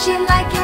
She like